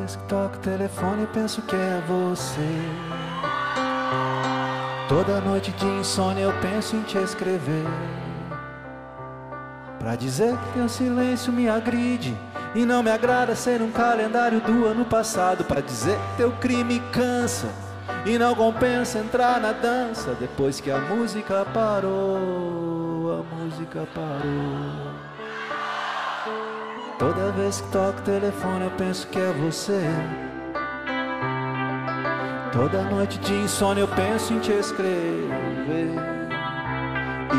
vez que toco o telefone, penso que é você. Toda noite de insônia eu penso em te escrever. Pra dizer que teu silêncio me agride. E não me agrada ser um calendário do ano passado. Pra dizer que teu crime cansa. E não compensa entrar na dança. Depois que a música parou, a música parou. Toda vez que toco o telefone eu penso que é você. Toda noite de insônia eu penso em te escrever.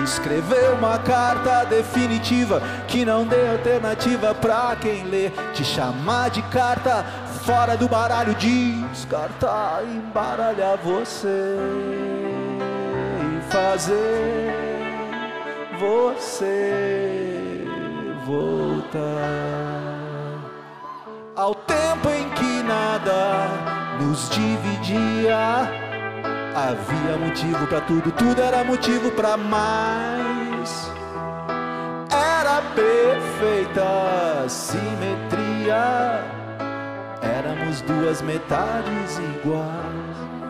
Escrever uma carta definitiva que não dê alternativa pra quem lê. Te chamar de carta fora do baralho, descartar, embaralhar você e fazer você voltar ao tempo em que nada nos dividia. Havia motivo para tudo, tudo era motivo para mais. Era perfeita simetria. Éramos duas metades iguais.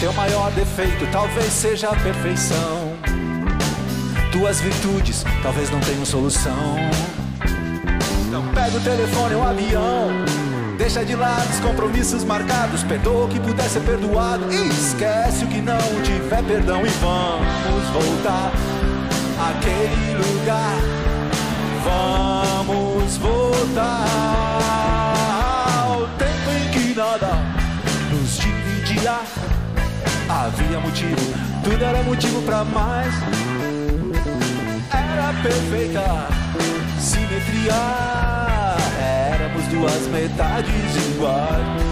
Teu maior defeito talvez seja a perfeição. Tuas virtudes talvez não tenham solução. Então pega o telefone ou o avião. Deixa de lado os compromissos marcados. Perdoa o que puder ser perdoado. E esquece o que não tiver perdão. E vamos voltar àquele lugar. Vamos voltar ao tempo em que nada nos dividia. Havia motivo, tudo era motivo pra mais. Era perfeita simetria. Éramos duas metades iguais.